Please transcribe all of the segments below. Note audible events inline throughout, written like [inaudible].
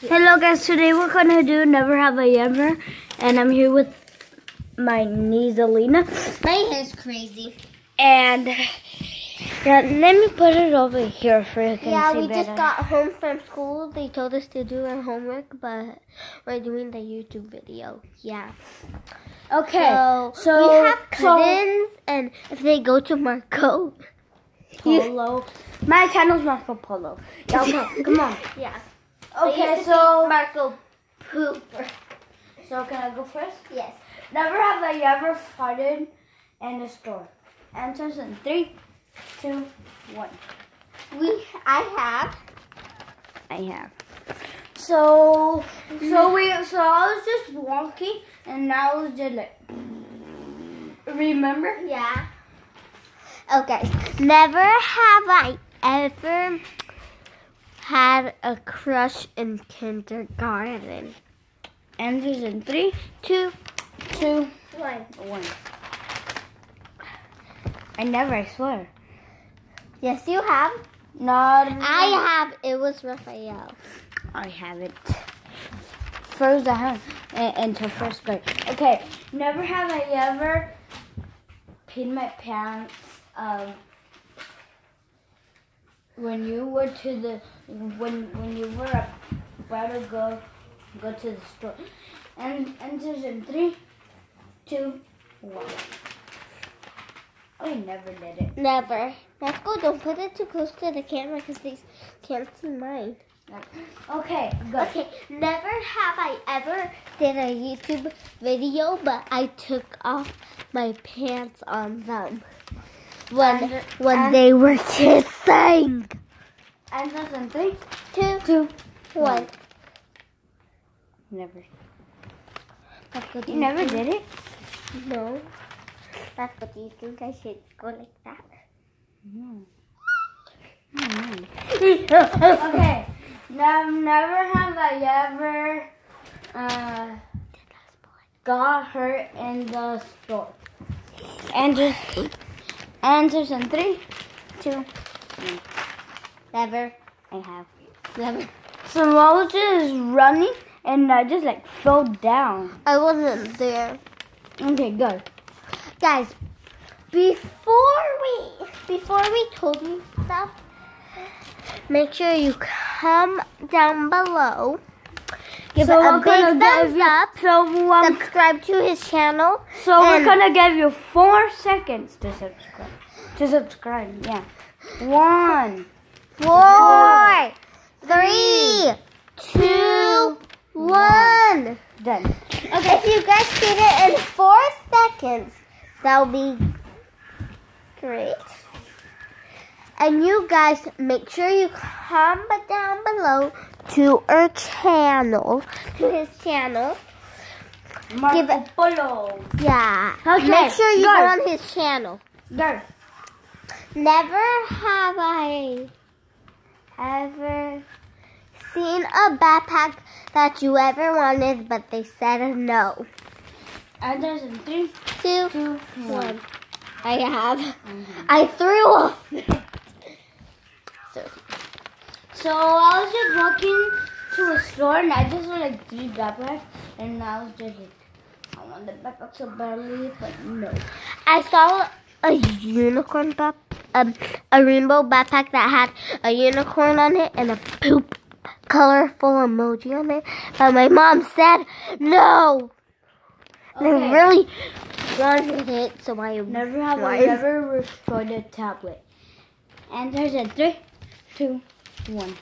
Hello guys, today we're gonna do Never Have I Ever and I'm here with my niece Alina My hair's crazy. and yeah, let me put it over here for you can Yeah, see Yeah, we better. just got home from school. They told us to do our homework, but we're doing the YouTube video. Yeah. Okay, So, so- we have so- cousins, and if they go to Marco, [laughs] Polo. My channel's Marco Polo. Yeah, okay, come on. [laughs] yeah. Okay, so Marco Pooper. so can I go first? Yes. Never have I ever farted in a store. Answers in three, two, one. We, I have. I have. So, so we, so I was just walking, and I was just like, remember? Yeah. Okay. Never have I ever had a crush in kindergarten. Answers in three, Two, two, one. one. I never, I swear. Yes, you have. Not. I have. It was Raphael. I haven't. First, I have uh, until first grade. Okay, never have I ever peed my pants. Um, when you were to the when when you were about to go go to the store. And answers in three, two, one. I never did it. Never. Let's go. Don't put it too close to the camera because they can't see mine. Okay, go. Okay. Never have I ever did a YouTube video, but I took off my pants on them when And- when and- they were kissing. Answers in three, Two, two, one. never. That's what You never think? did it. No. That's what you think I should go like that. No. okay. Now, never have I ever uh, got hurt in the store. Answers, answers in three, two, one. Never. I have. Never. So I was just running and I just like fell down. I wasn't there. Okay, go. Guys, before we before we told you stuff, make sure you come down below. Give So a we're big thumbs you- up. So um, Subscribe to his channel. so we're gonna give you four seconds to subscribe. To subscribe, yeah. One. Four, three, two, one. Done. If you guys did it in four seconds, that will be great. And you guys make sure you comment down below to our channel, to his channel. Marco Give it- Polo. Yeah. Okay, Make sure you go. go on his channel. Go. Never have I ever seen a backpack that you ever wanted, but they said no. And there's in three, Two, two, one. I have. Mhm. I threw off. [laughs] so, So I was just walking to a store and I just saw like three backpacks and I was just like, I want the backpack so badly, but no. I saw a unicorn back, um, a rainbow backpack that had a unicorn on it and a poop colorful emoji on it. But my mom said no. And I Okay. really wanted it, so I Never have I ever destroyed a tablet. And there's a three, two, one.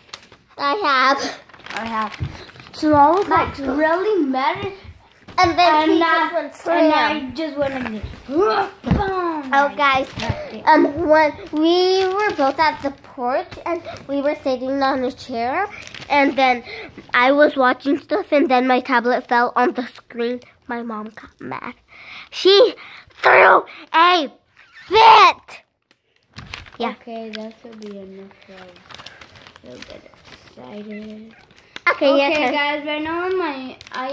I have. I have. So I was like really mad And then and, he uh, just went and. I just went this. Oh, guys, um, when we were both at the porch and we were sitting on a chair, and then I was watching stuff, and then my tablet fell on the screen. My mom got mad. She threw a fit. Yeah. Okay, that should be enough. I'll get excited. Okay, Okay, yes. guys, right now my I